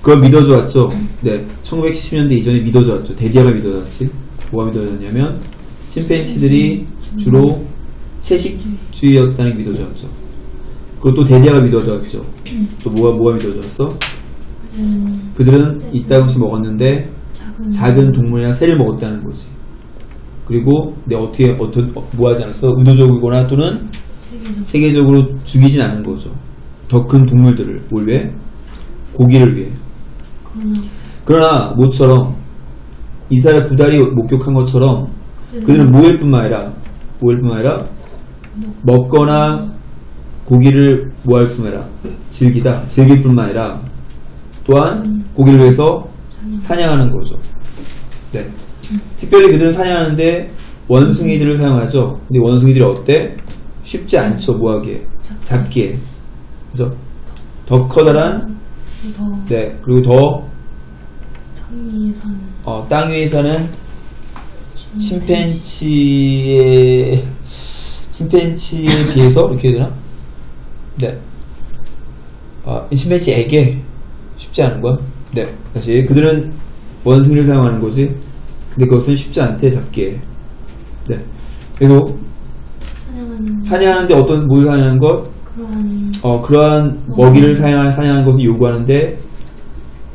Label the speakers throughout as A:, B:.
A: 그걸 믿어줘 왔죠? 네. 1970년대 이전에 믿어줘 왔죠. 대디아가 믿어줘 왔지. 뭐가 믿어져 왔냐면, 침팬치들이 주로 채식주의였다는 게 믿어져 왔죠. 그리고 또 대디아가 믿어져 왔죠. 또 뭐가, 뭐가?
B: 음,
A: 그들은 이따금씩 먹었는데,
B: 작은
A: 동물이나 새를 먹었다는 거지. 그리고 내가 어떻게, 어떻게, 뭐 하지 않았어? 의도적이거나 또는
B: 세계적
A: 체계적으로 죽이진 않은 거죠. 더 큰 동물들을. 뭘 위해? 고기를 위해.
B: 그러나
A: 모처럼 이스라엘 구달이 목격한 것처럼 그들은 모일 뿐만 아니라 모일 뿐만 아니라 먹거나 고기를 뭐할 뿐만 아니라 즐기다 즐길 뿐만 아니라 또한 고기를 위해서
B: 사냥
A: 사냥하는 거죠. 네. 특별히 그들은 사냥하는데 원숭이들을 사용하죠. 근데 원숭이들이 어때? 쉽지 않죠. 뭐하기에 잡기에. 그래서 더 커다란
B: 더
A: 네 그리고 더
B: 땅 위에 사는
A: 어, 땅 위에 사는 침팬치의 침팬치에 비해서 이렇게 해야 되나? 네. 아, 이 침팬치에게 쉽지 않은 거야. 네. 다시 그들은 원숭이를 사용하는 거지. 근데 그것은 쉽지 않대 잡기에. 네. 그래서
B: 사냥하는
A: 사냥하는데 어떤 뭘 사냥하는 것?
B: 그러한
A: 어, 그러한 먹이를 사냥하는 사냥하는 것을 요구하는데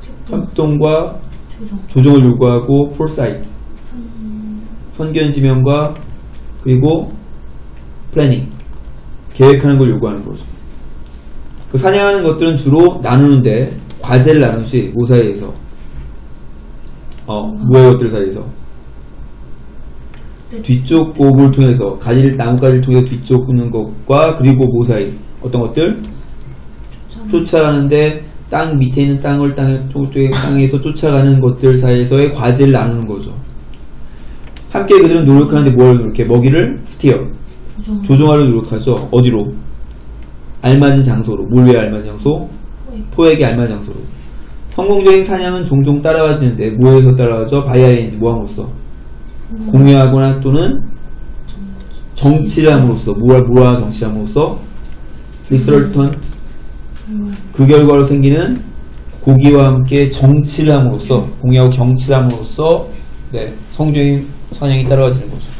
B: 협동
A: 협동과
B: 조정.
A: 조정 을 요구하고 foresight
B: 선
A: 선견 지명과 그리고 planning 계획하는 걸 요구하는 거죠. 그 사냥하는 것들은 주로 나누는데 과제를 나누지 뭐 사이에서. 어 뭐의 것들 사이에서
B: 네.
A: 뒤쪽 곡을 통해서 가지를 나뭇가지를 통해서 뒤쪽 굽는 것과 그리고 뭐 사이 어떤 것들
B: 전
A: 쫓아가는데 땅 밑에 있는 땅을 땅에 쪽쪽에 땅에서 쫓아가는 것들 사이에서의 과제를 나누는 거죠. 함께 그들은 노력하는데 뭘 노력해? 먹이를 스티어
B: 조정
A: 조종하려 노력하죠. 어디로? 알맞은 장소로. 뭘 위해 알맞은 장소?
B: 포획
A: 포에게 알맞은 장소로. 성공적인 사냥은 종종 따라와지는데 뭐에서 따라와죠? 바이아인지 뭐함으로써? 공유하거나 또는 정치를 함으로써 무화 무화 정치를 함으로써 리서턴트
B: 결과
A: 그 결과로 생기는 고기와 함께 정치를 함으로써 공유하고 경치를 함으로써 네, 성적인 선행이 따라와지는 거죠.